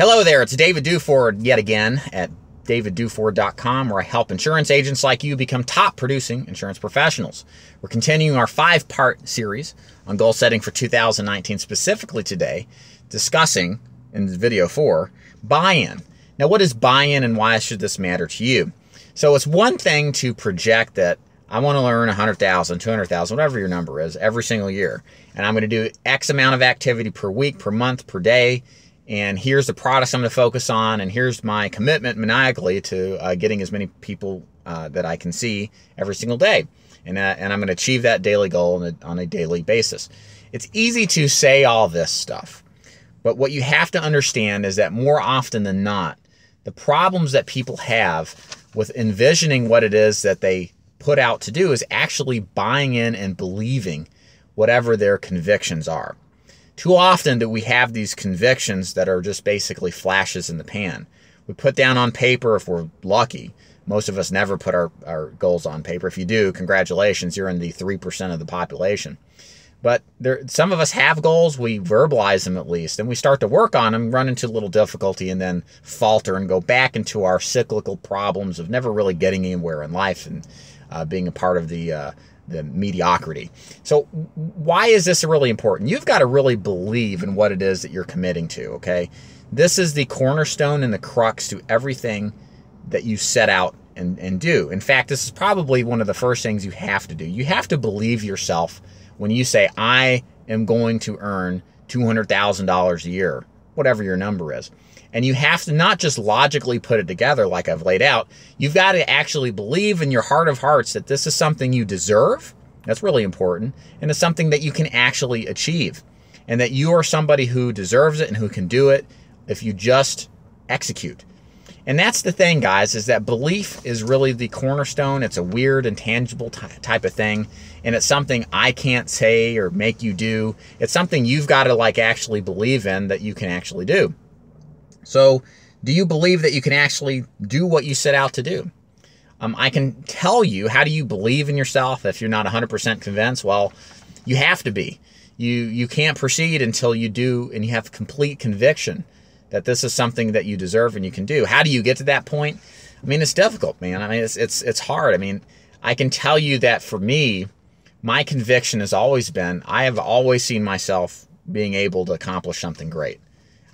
Hello there, it's David Duford yet again at davidduford.com where I help insurance agents like you become top producing insurance professionals. We're continuing our five part series on goal setting for 2019, specifically today, discussing in video four buy in. Now, what is buy in and why should this matter to you? So, it's one thing to project that I want to learn 100,000, 200,000, whatever your number is, every single year. And I'm going to do X amount of activity per week, per month, per day and here's the products I'm going to focus on, and here's my commitment maniacally to uh, getting as many people uh, that I can see every single day. And, uh, and I'm going to achieve that daily goal on a, on a daily basis. It's easy to say all this stuff, but what you have to understand is that more often than not, the problems that people have with envisioning what it is that they put out to do is actually buying in and believing whatever their convictions are. Too often do we have these convictions that are just basically flashes in the pan. We put down on paper if we're lucky. Most of us never put our, our goals on paper. If you do, congratulations, you're in the 3% of the population. But there, some of us have goals, we verbalize them at least, and we start to work on them, run into a little difficulty, and then falter and go back into our cyclical problems of never really getting anywhere in life and uh, being a part of the uh, the mediocrity. So why is this really important? You've got to really believe in what it is that you're committing to, okay? This is the cornerstone and the crux to everything that you set out and, and do. In fact, this is probably one of the first things you have to do. You have to believe yourself when you say, I am going to earn $200,000 a year, whatever your number is. And you have to not just logically put it together like I've laid out. You've got to actually believe in your heart of hearts that this is something you deserve. That's really important. And it's something that you can actually achieve. And that you are somebody who deserves it and who can do it if you just execute. And that's the thing, guys, is that belief is really the cornerstone. It's a weird, intangible type of thing. And it's something I can't say or make you do. It's something you've got to like actually believe in that you can actually do. So, do you believe that you can actually do what you set out to do? Um, I can tell you, how do you believe in yourself if you're not 100% convinced? Well, you have to be. You, you can't proceed until you do and you have complete conviction that this is something that you deserve and you can do. How do you get to that point? I mean, it's difficult, man. I mean, it's, it's, it's hard. I mean, I can tell you that for me, my conviction has always been I have always seen myself being able to accomplish something great.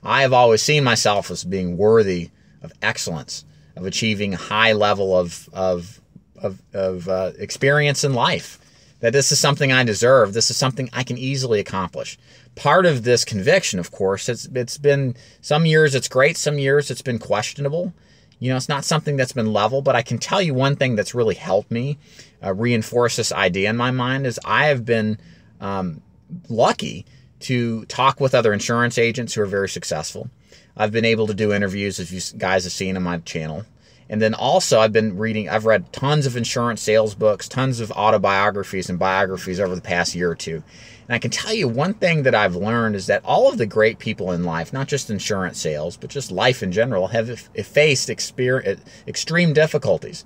I have always seen myself as being worthy of excellence, of achieving a high level of, of, of, of uh, experience in life. That this is something I deserve. This is something I can easily accomplish. Part of this conviction, of course, it's, it's been some years it's great, some years it's been questionable. You know, it's not something that's been level, but I can tell you one thing that's really helped me uh, reinforce this idea in my mind is I have been um, lucky to talk with other insurance agents who are very successful. I've been able to do interviews, as you guys have seen on my channel. And then also, I've been reading, I've read tons of insurance sales books, tons of autobiographies and biographies over the past year or two. And I can tell you one thing that I've learned is that all of the great people in life, not just insurance sales, but just life in general, have faced extreme difficulties.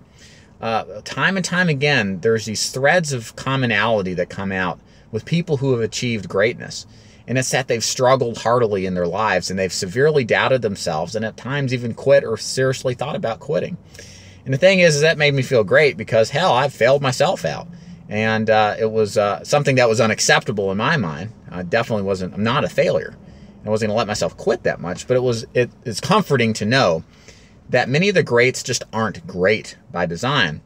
Uh, time and time again, there's these threads of commonality that come out with people who have achieved greatness. And it's that they've struggled heartily in their lives and they've severely doubted themselves and at times even quit or seriously thought about quitting. And the thing is, is that made me feel great because hell, I've failed myself out. And uh, it was uh, something that was unacceptable in my mind. I definitely wasn't, I'm not a failure. I wasn't going to let myself quit that much, but it was, it, it's comforting to know that many of the greats just aren't great by design.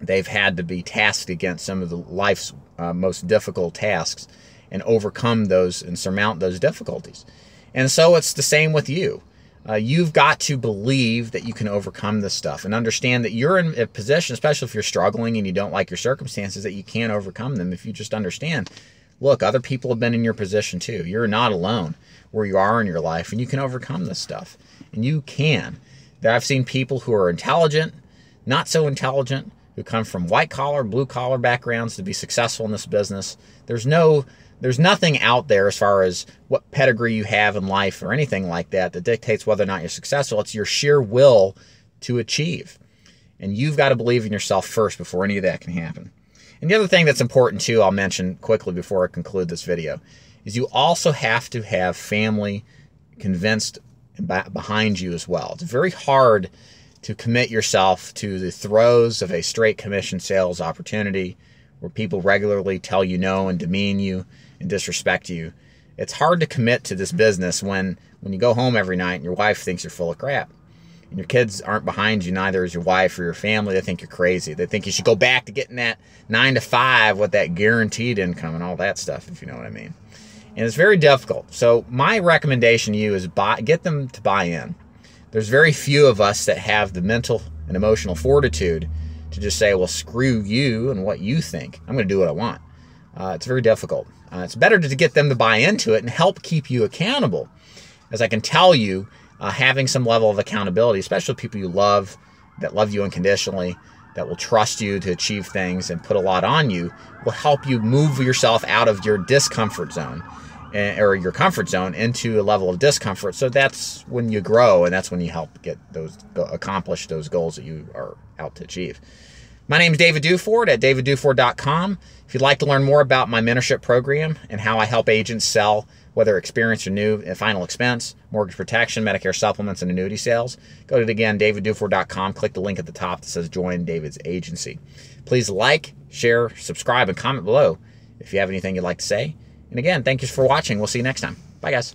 They've had to be tasked against some of the life's uh, most difficult tasks and overcome those and surmount those difficulties. And so it's the same with you. Uh, you've got to believe that you can overcome this stuff and understand that you're in a position, especially if you're struggling and you don't like your circumstances, that you can overcome them if you just understand. Look, other people have been in your position too. You're not alone where you are in your life, and you can overcome this stuff. And you can. I've seen people who are intelligent, not so intelligent, who come from white collar, blue collar backgrounds to be successful in this business. There's no there's nothing out there as far as what pedigree you have in life or anything like that that dictates whether or not you're successful. It's your sheer will to achieve. And you've got to believe in yourself first before any of that can happen. And the other thing that's important too, I'll mention quickly before I conclude this video, is you also have to have family convinced behind you as well. It's very hard to commit yourself to the throes of a straight commission sales opportunity where people regularly tell you no and demean you and disrespect you. It's hard to commit to this business when when you go home every night and your wife thinks you're full of crap. And your kids aren't behind you, neither is your wife or your family. They think you're crazy. They think you should go back to getting that nine to five with that guaranteed income and all that stuff, if you know what I mean. And it's very difficult. So my recommendation to you is buy, get them to buy in. There's very few of us that have the mental and emotional fortitude to just say, well, screw you and what you think. I'm going to do what I want. Uh, it's very difficult. Uh, it's better to get them to buy into it and help keep you accountable. As I can tell you, uh, having some level of accountability, especially people you love, that love you unconditionally, that will trust you to achieve things and put a lot on you, will help you move yourself out of your discomfort zone Eh, or your comfort zone into a level of discomfort. So that's when you grow and that's when you help get those accomplish those goals that you are out to achieve. My name is David Duford at davidduford.com. If you'd like to learn more about my mentorship program and how I help agents sell, whether experienced or new, eh, final expense, mortgage protection, Medicare supplements, and annuity sales, go to again, davidduford.com. Click the link at the top that says Join David's Agency. Please like, share, subscribe, and comment below if you have anything you'd like to say. And again, thank you for watching. We'll see you next time. Bye, guys.